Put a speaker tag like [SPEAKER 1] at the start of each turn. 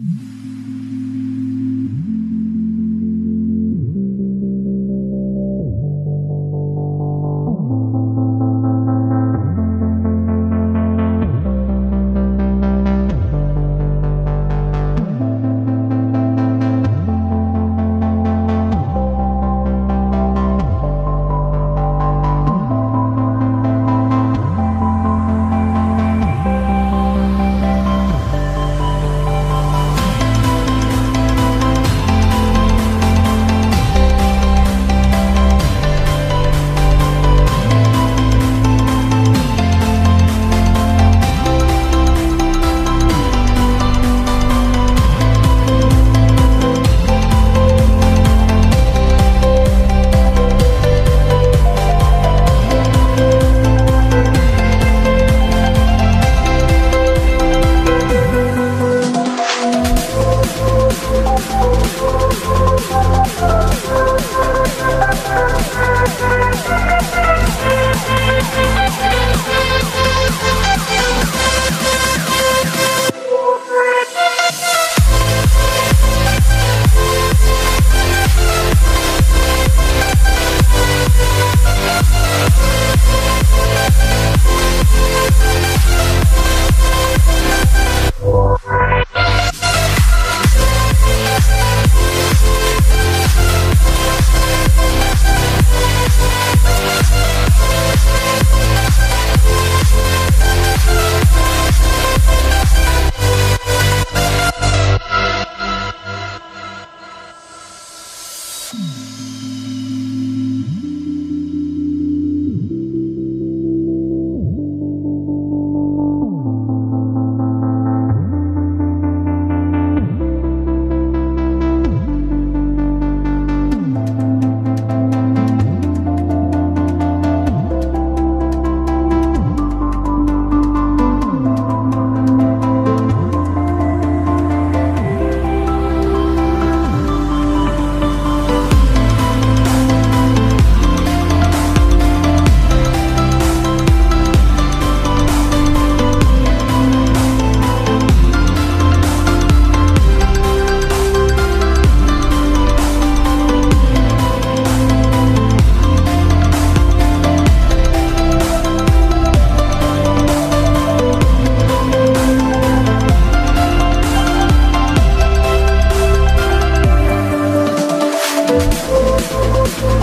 [SPEAKER 1] Mm-hmm.
[SPEAKER 2] Oh, oh, oh,